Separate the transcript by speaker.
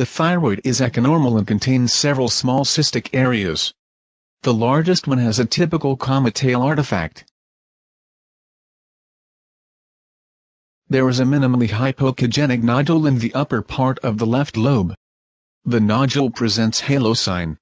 Speaker 1: The thyroid is echonormal and contains several small cystic areas. The largest one has a typical comet tail artifact. There is a minimally hypoechogenic nodule in the upper part of the left lobe. The nodule presents halo sign,